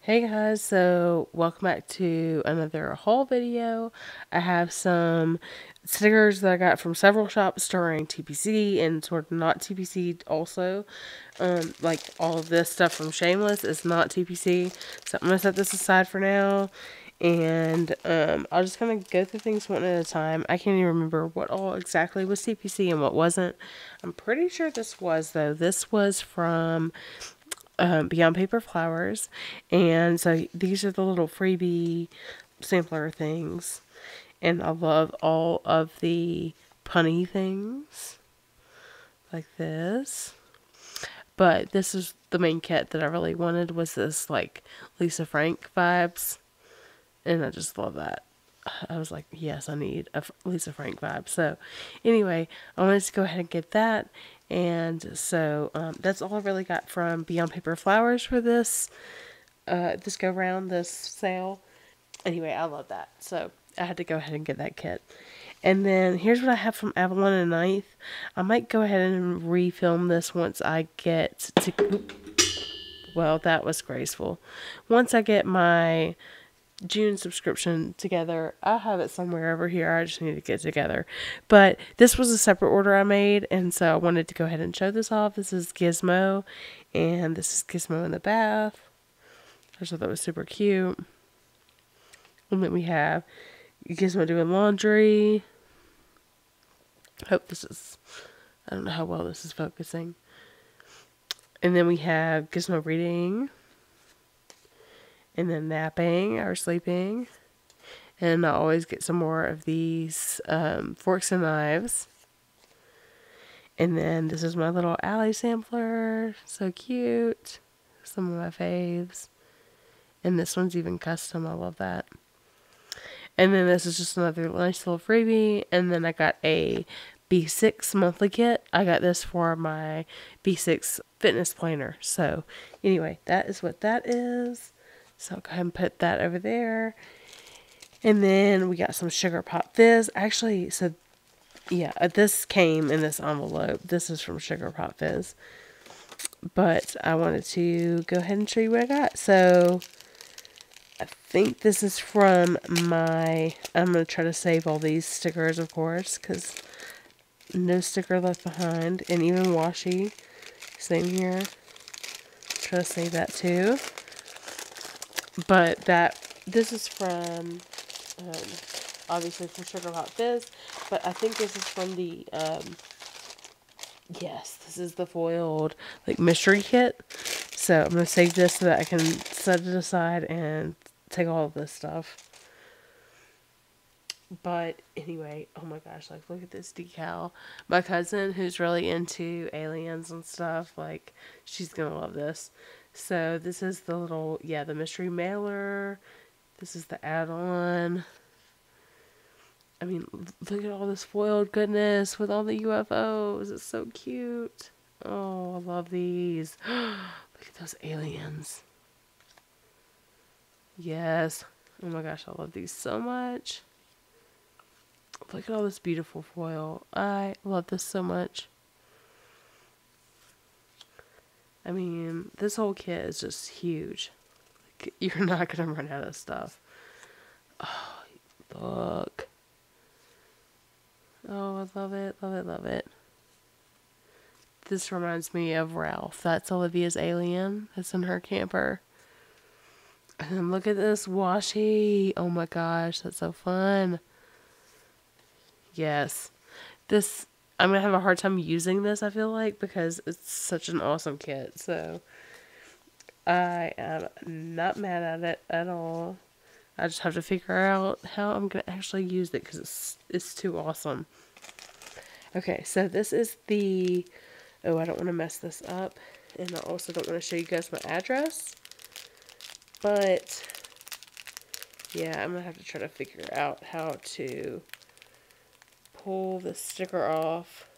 Hey guys, so welcome back to another haul video. I have some stickers that I got from several shops during TPC and sort of not TPC also. Um, like all of this stuff from Shameless is not TPC. So I'm going to set this aside for now. And um, I'll just kind of go through things one at a time. I can't even remember what all exactly was TPC and what wasn't. I'm pretty sure this was though. This was from um, Beyond Paper Flowers. And so these are the little freebie sampler things. And I love all of the punny things like this. But this is the main kit that I really wanted was this like Lisa Frank vibes. And I just love that. I was like, yes, I need a Lisa Frank vibe. So, anyway, I wanted to go ahead and get that. And so um, that's all I really got from Beyond Paper Flowers for this uh, this go round, this sale. Anyway, I love that. So I had to go ahead and get that kit. And then here's what I have from Avalon and Ninth. I might go ahead and refilm this once I get to. Well, that was graceful. Once I get my June subscription together. I have it somewhere over here. I just need to get together. But this was a separate order I made, and so I wanted to go ahead and show this off. This is Gizmo, and this is Gizmo in the bath. I thought that was super cute. And then we have Gizmo doing laundry. Hope this is, I don't know how well this is focusing. And then we have Gizmo reading and then napping or sleeping. And I always get some more of these um, forks and knives. And then this is my little Allie sampler. So cute. Some of my faves. And this one's even custom. I love that. And then this is just another nice little freebie. And then I got a B6 monthly kit. I got this for my B6 fitness planner. So anyway, that is what that is. So I'll go ahead and put that over there. And then we got some Sugar Pop Fizz. Actually, so yeah, uh, this came in this envelope. This is from Sugar Pop Fizz. But I wanted to go ahead and show you what I got. So I think this is from my, I'm going to try to save all these stickers, of course, because no sticker left behind. And even washi, same here. Try to save that too. But that this is from um, obviously from Sugar Pop Fizz, but I think this is from the um, yes, this is the foiled like mystery kit. So I'm gonna save this so that I can set it aside and take all of this stuff. But anyway, oh my gosh, like look at this decal. My cousin who's really into aliens and stuff, like she's gonna love this. So this is the little, yeah, the mystery mailer. This is the add-on. I mean, look at all this foiled goodness with all the UFOs. It's so cute. Oh, I love these. look at those aliens. Yes. Oh my gosh, I love these so much. Look at all this beautiful foil. I love this so much. I mean, this whole kit is just huge. Like, you're not going to run out of stuff. Oh, look. Oh, I love it, love it, love it. This reminds me of Ralph. That's Olivia's alien that's in her camper. And look at this washi. Oh my gosh, that's so fun. Yes. This I'm gonna have a hard time using this. I feel like because it's such an awesome kit. So I am not mad at it at all. I just have to figure out how I'm gonna actually use it because it's it's too awesome. Okay, so this is the. Oh, I don't want to mess this up, and I also don't want to show you guys my address. But yeah, I'm gonna have to try to figure out how to pull the sticker off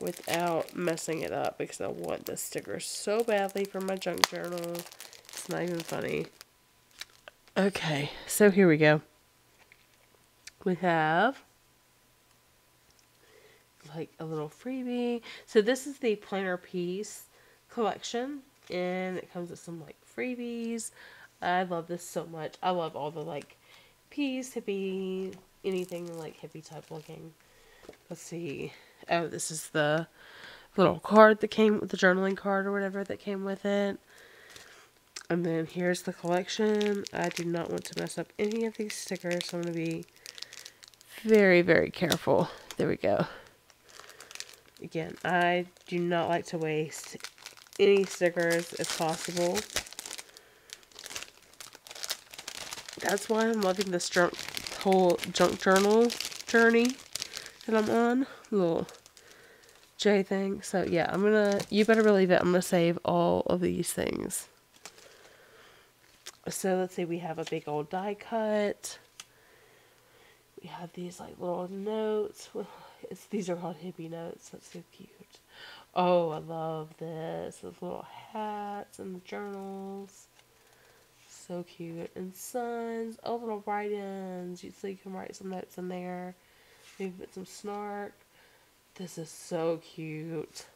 without messing it up because I want this sticker so badly for my junk journal. It's not even funny. Okay, so here we go. We have like a little freebie. So this is the planner piece collection. and it comes with some like freebies. I love this so much. I love all the like peace, hippie, anything like hippie type looking. Let's see. Oh, this is the little card that came with the journaling card or whatever that came with it. And then here's the collection. I do not want to mess up any of these stickers, so I'm going to be very, very careful. There we go. Again, I do not like to waste any stickers if possible. That's why I'm loving this junk, whole junk journal journey that I'm on. Little J thing. So yeah, I'm gonna, you better believe it, I'm gonna save all of these things. So let's say we have a big old die cut. We have these like little notes. It's, these are called hippie notes. That's so cute. Oh, I love this. Those little hats and the journals. So cute. And suns. Oh, little write-ins. You so you can write some notes in there. Maybe put some snark. This is so cute.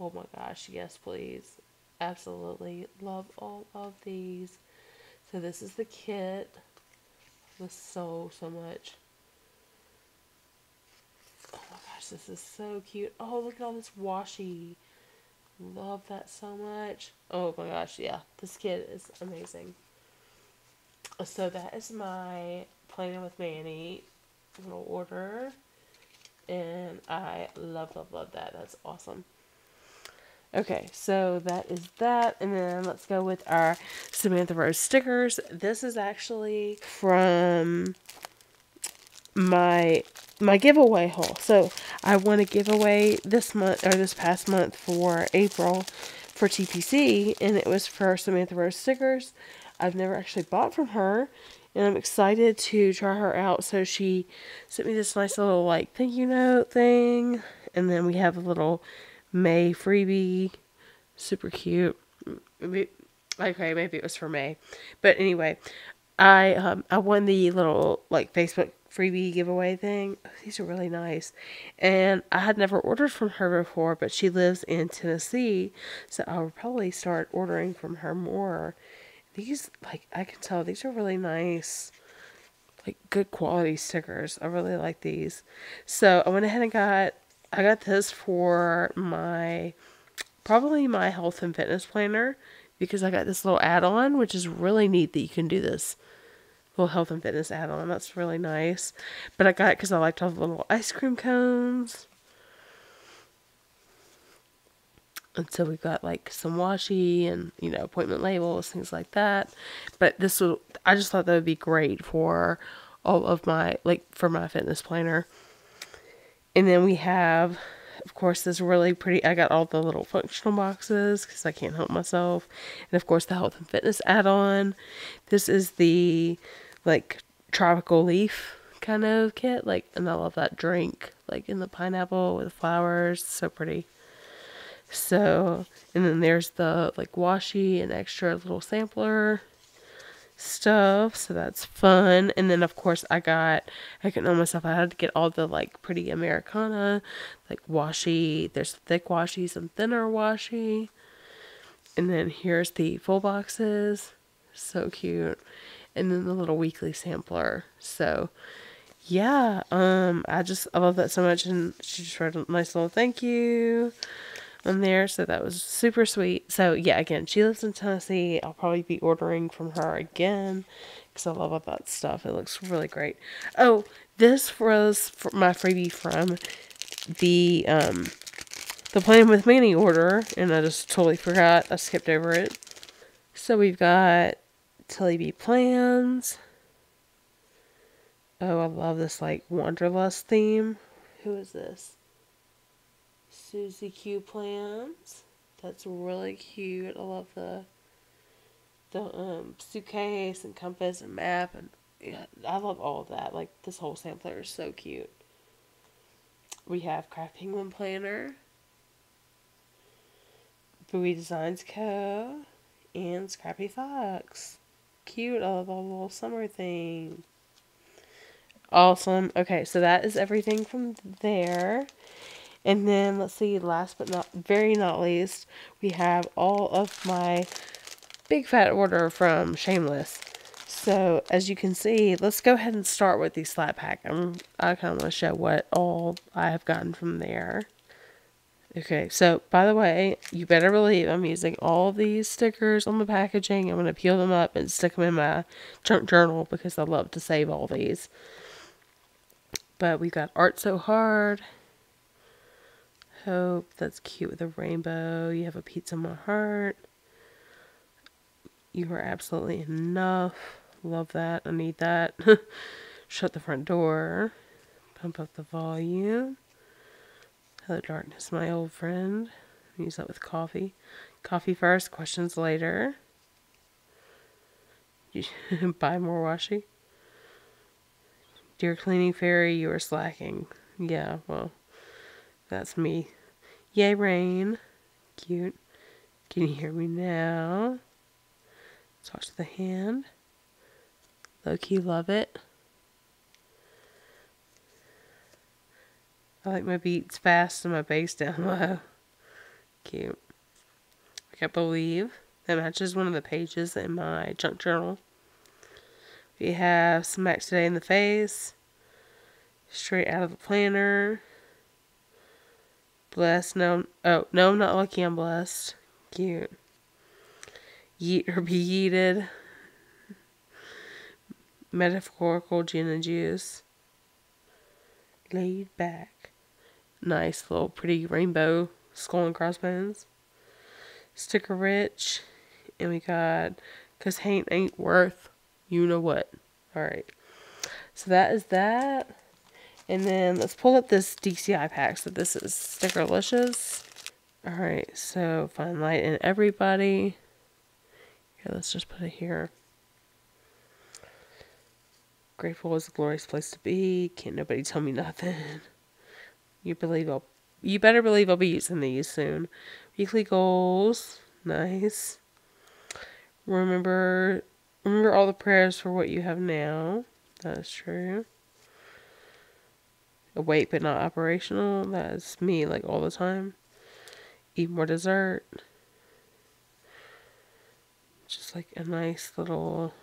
Oh my gosh, yes please. Absolutely love all of these. So this is the kit. This so, so much. Oh my gosh, this is so cute. Oh, look at all this washi. Love that so much. Oh my gosh, yeah. This kit is amazing. So that is my planning with Manny little order. And I love, love, love that. That's awesome. Okay, so that is that. And then let's go with our Samantha Rose stickers. This is actually from my my giveaway haul. So I won a giveaway this month or this past month for April for TPC and it was for Samantha Rose stickers. I've never actually bought from her and I'm excited to try her out. So she sent me this nice little like thank you note thing, and then we have a little May freebie, super cute. Okay, maybe it was for May, but anyway, I um I won the little like Facebook freebie giveaway thing. Oh, these are really nice. And I had never ordered from her before, but she lives in Tennessee, so I will probably start ordering from her more these, like, I can tell these are really nice, like, good quality stickers. I really like these. So I went ahead and got, I got this for my, probably my health and fitness planner because I got this little add-on, which is really neat that you can do this little health and fitness add-on. That's really nice. But I got it because I liked all the little ice cream cones. And so we've got like some washi and, you know, appointment labels, things like that. But this will, I just thought that would be great for all of my, like, for my fitness planner. And then we have, of course, this really pretty, I got all the little functional boxes because I can't help myself. And of course, the health and fitness add on. This is the, like, tropical leaf kind of kit. Like, and I love that drink, like in the pineapple with flowers. So pretty. So, and then there's the like washi and extra little sampler stuff. So that's fun. And then, of course, I got, I couldn't know myself, I had to get all the like pretty Americana, like washi. There's thick washi, some thinner washi. And then here's the full boxes. So cute. And then the little weekly sampler. So, yeah, um, I just, I love that so much. And she just wrote a nice little thank you on there. So that was super sweet. So yeah, again, she lives in Tennessee. I'll probably be ordering from her again because I love all that stuff. It looks really great. Oh, this was my freebie from the um the Plan with Manny order, and I just totally forgot. I skipped over it. So we've got Tilly B plans. Oh, I love this like Wanderlust theme. Who is this? Susie Q plans. That's really cute. I love the the um, suitcase and compass and map and yeah, I love all of that. Like this whole sampler is so cute. We have Craft Penguin Planner, Bowie Designs Co., and Scrappy Fox. Cute. The little summer thing. Awesome. Okay, so that is everything from there. And then let's see, last but not very not least, we have all of my big fat order from Shameless. So as you can see, let's go ahead and start with the slap pack. I'm, I kind of want to show what all I have gotten from there. Okay, so by the way, you better believe I'm using all these stickers on the packaging. I'm going to peel them up and stick them in my junk journal because I love to save all these. But we've got Art So Hard. Hope, that's cute with a rainbow. You have a pizza in my heart. You are absolutely enough. Love that. I need that. Shut the front door. Pump up the volume. Hello, darkness, my old friend. Use that with coffee. Coffee first, questions later. Buy more washi. Dear cleaning fairy, you are slacking. Yeah, well, that's me. Yay, rain. Cute. Can you hear me now? Talk to the hand. Low key love it. I like my beats fast and my bass down low. Cute. I can't believe that matches one of the pages in my junk journal. We have Smack Today in the Face. Straight out of the planner. Blessed. No, oh, no, I'm not lucky. I'm blessed. Cute. Yeet or be yeeted metaphorical gin and juice. Laid back. Nice little pretty rainbow skull and crossbones. Sticker rich. And we got Cause Haint Ain't Worth You Know What. Alright. So that is that. And then let's pull up this DCI pack. So this is Stickerlicious. Alright, so Find Light in Everybody. Here, let's just put it here. Grateful is a glorious place to be. Can't nobody tell me nothing. You believe I'll you better believe I'll be using these soon. Weekly goals. Nice. Remember remember all the prayers for what you have now. That is true. Awake but not operational. That is me like all the time. Eat more dessert. Just like a nice little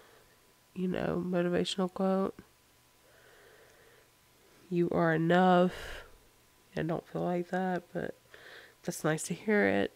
you know, motivational quote. You are enough. I don't feel like that, but that's nice to hear it.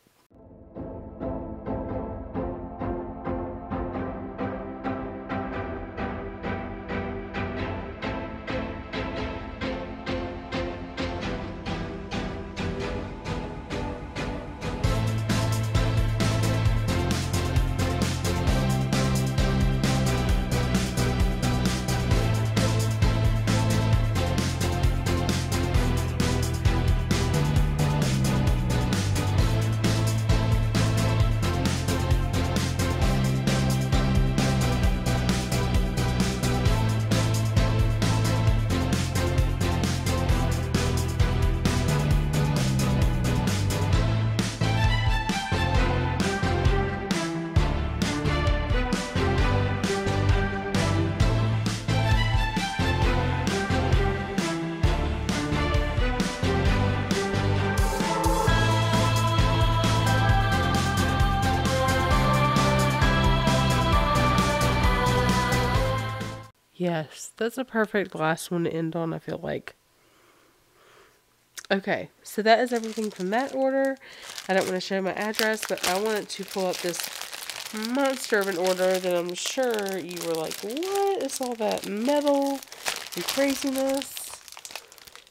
Yes, that's a perfect last one to end on, I feel like. Okay, so that is everything from that order. I don't want to show my address, but I wanted to pull up this monster of an order that I'm sure you were like, what is all that metal and craziness?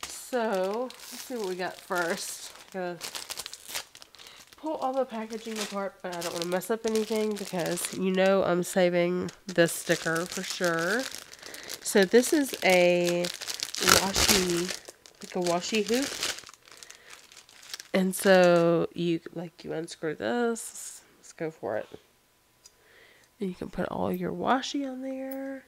So, let's see what we got first. I gotta pull all the packaging apart, but I don't want to mess up anything because you know I'm saving this sticker for sure. So this is a washi, like a washi hoop. And so you, like, you unscrew this. Let's go for it. And you can put all your washi on there.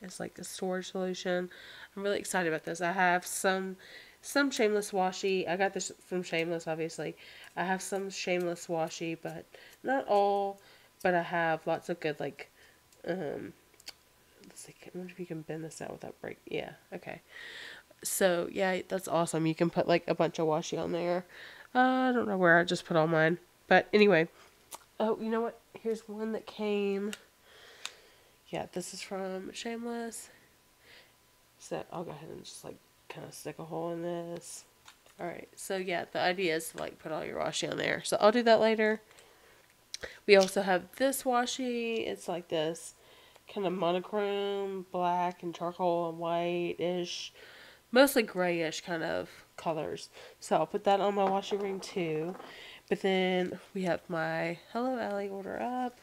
It's like a storage solution. I'm really excited about this. I have some some shameless washi. I got this from Shameless, obviously. I have some shameless washi, but not all. But I have lots of good, like, um, let's see, I wonder if you can bend this out without break. Yeah, okay. so yeah, that's awesome. You can put like a bunch of washi on there. Uh, I don't know where I just put all mine, but anyway. Oh, you know what? Here's one that came. Yeah, this is from Shameless. So I'll go ahead and just like kind of stick a hole in this. Alright, so yeah, the idea is to like put all your washi on there. So I'll do that later. We also have this washi. It's like this kind of monochrome, black and charcoal and white-ish, mostly grayish kind of colors. So I'll put that on my washing ring too. But then we have my Hello Ally order up.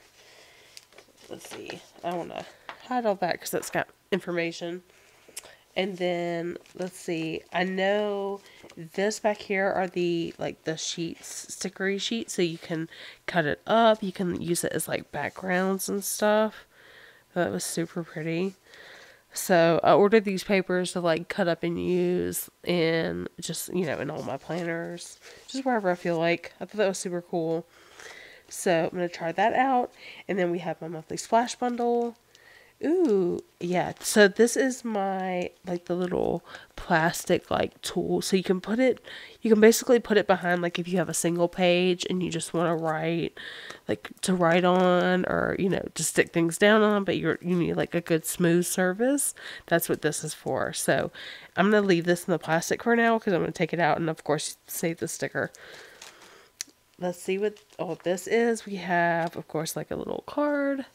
Let's see. I want to hide all that because that's got information. And then let's see. I know this back here are the like the sheets, stickery sheets, so you can cut it up. You can use it as like backgrounds and stuff. That was super pretty. So I ordered these papers to like cut up and use in just you know in all my planners, just wherever I feel like. I thought that was super cool. So I'm gonna try that out, and then we have my monthly splash bundle. Ooh, yeah. So this is my like the little plastic like tool. So you can put it you can basically put it behind like if you have a single page and you just want to write like to write on or you know to stick things down on, but you're you need like a good smooth surface. That's what this is for. So I'm going to leave this in the plastic for now cuz I'm going to take it out and of course save the sticker. Let's see what all this is. We have of course like a little card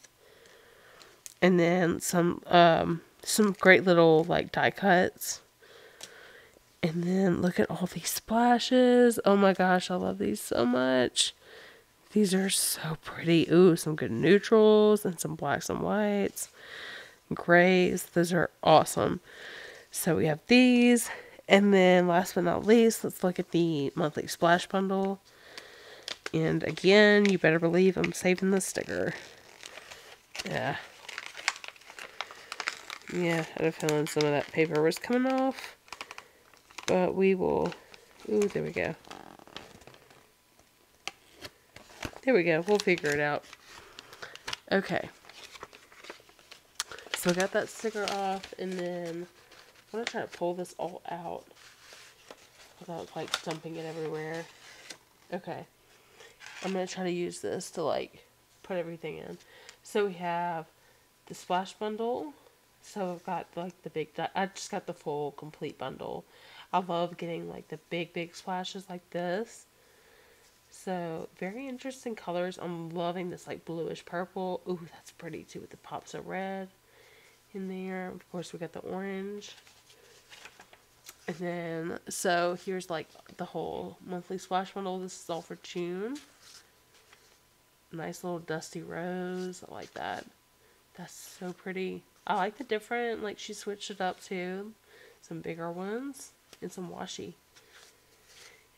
and then some um some great little like die cuts. And then look at all these splashes. Oh my gosh i love these so much. These are so pretty. Ooh some good neutrals and some blacks and whites. Grays those are awesome. So we have these. And then last but not least let's look at the monthly splash bundle. And again you better believe i'm saving the sticker. Yeah yeah, I had a feeling some of that paper was coming off. But we will... Ooh, there we go. There we go. We'll figure it out. Okay. So I got that sticker off, and then I'm going to try to pull this all out without, like, dumping it everywhere. Okay. I'm going to try to use this to, like, put everything in. So we have the splash bundle, so I've got like the big, I just got the full complete bundle. I love getting like the big, big splashes like this. So very interesting colors. I'm loving this like bluish purple. Ooh, that's pretty too with the pops of red in there. Of course, we got the orange. And then, so here's like the whole monthly splash bundle. This is all for June. Nice little dusty rose. I like that. That's so pretty. I like the different, like she switched it up too. Some bigger ones and some washi.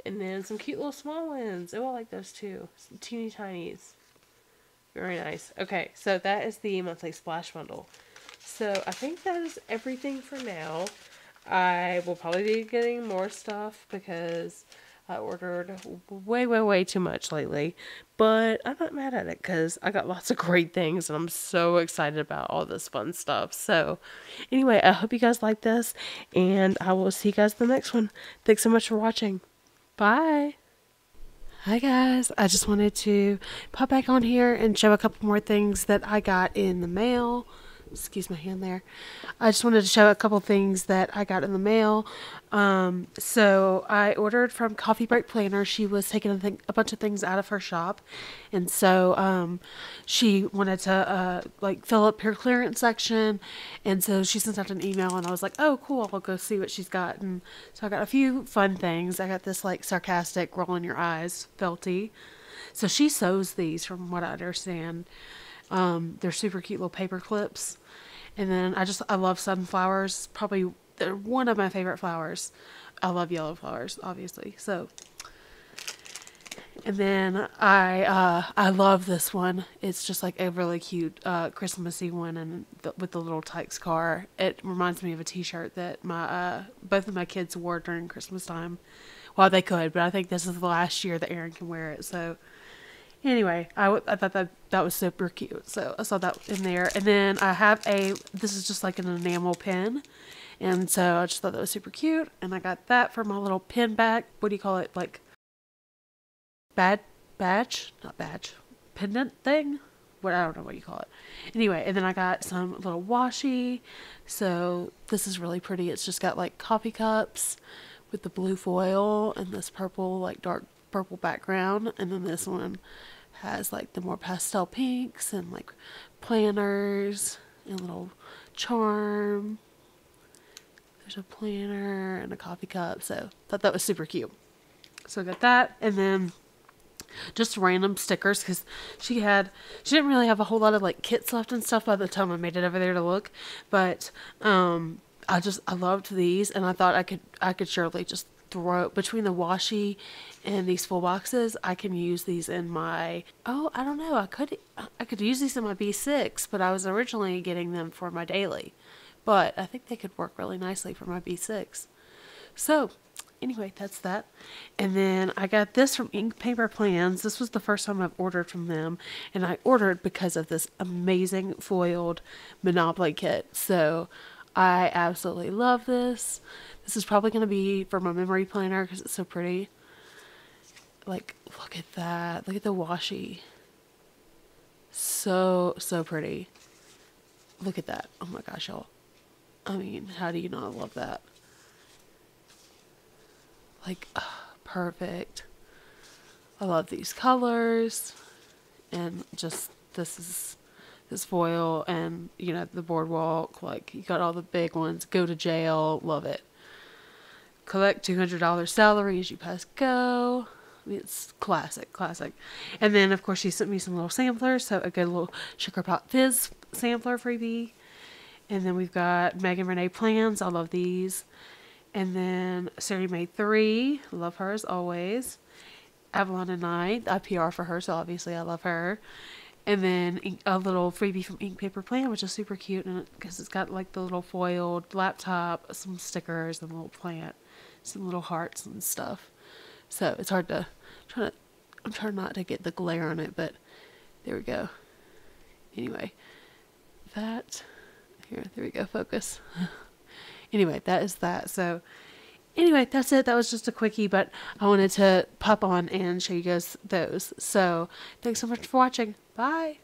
And then some cute little small ones. Oh, I like those too. Some teeny tinies. Very nice. Okay, so that is the monthly splash bundle. So I think that is everything for now. I will probably be getting more stuff because I ordered way, way, way too much lately, but I'm not mad at it because I got lots of great things and I'm so excited about all this fun stuff. So, anyway, I hope you guys like this and I will see you guys in the next one. Thanks so much for watching. Bye. Hi guys, I just wanted to pop back on here and show a couple more things that I got in the mail excuse my hand there. I just wanted to show a couple things that I got in the mail. Um, so I ordered from Coffee Break Planner. She was taking a, a bunch of things out of her shop, and so um, she wanted to uh, like fill up her clearance section, and so she sent out an email, and I was like, oh cool, I'll go see what she's got. And so I got a few fun things. I got this like sarcastic roll in your eyes felty. So she sews these, from what I understand. Um, they're super cute little paper clips. And then I just, I love sunflowers. Probably they're one of my favorite flowers. I love yellow flowers, obviously. So, and then I, uh, I love this one. It's just like a really cute, uh, Christmassy one and the, with the Little Tikes car. It reminds me of a t-shirt that my, uh, both of my kids wore during Christmas time. Well, they could, but I think this is the last year that Aaron can wear it. So, Anyway, I, I thought that that was super cute. So I saw that in there. And then I have a, this is just like an enamel pin. And so I just thought that was super cute. And I got that for my little pin back. What do you call it? Like, bad badge? Not badge. Pendant thing? What I don't know what you call it. Anyway, and then I got some little washi. So this is really pretty. It's just got like coffee cups with the blue foil and this purple, like dark purple background. And then this one has like the more pastel pinks and like planners and little charm. There's a planner and a coffee cup. So thought that was super cute. So I got that. And then just random stickers because she had she didn't really have a whole lot of like kits left and stuff by the time I made it over there to look, but um I just I loved these and I thought I could I could surely just throw between the washi and these full boxes I can use these in my oh I don't know I could I could use these in my B6 but I was originally getting them for my daily but I think they could work really nicely for my B6 so anyway, that's that. And then I got this from Ink Paper Plans. This was the first time I've ordered from them, and I ordered because of this amazing foiled Monopoly kit. So I absolutely love this. This is probably going to be for my memory planner because it's so pretty. Like, look at that. Look at the washi. So, so pretty. Look at that. Oh my gosh, y'all. I mean, how do you not love that? like perfect. I love these colors and just this is this foil and you know the boardwalk like you got all the big ones go to jail love it. Collect $200 salary as you pass go. I mean, it's classic classic. And then of course she sent me some little samplers so a good little sugar pop fizz sampler freebie. And then we've got megan renee plans. I love these. And then Sarah May 3, love her as always. Avalon and I, I PR for her, so obviously I love her. And then a little freebie from Ink Paper Plan, which is super cute because it's got like the little foiled laptop, some stickers, and a little plant, some little hearts and stuff. So it's hard to try to. I'm trying not to get the glare on it, but there we go. Anyway, that here, there we go. Focus. anyway, that is that. So, anyway, that's it. That was just a quickie, but I wanted to pop on and show you guys those. So, thanks so much for watching. Bye.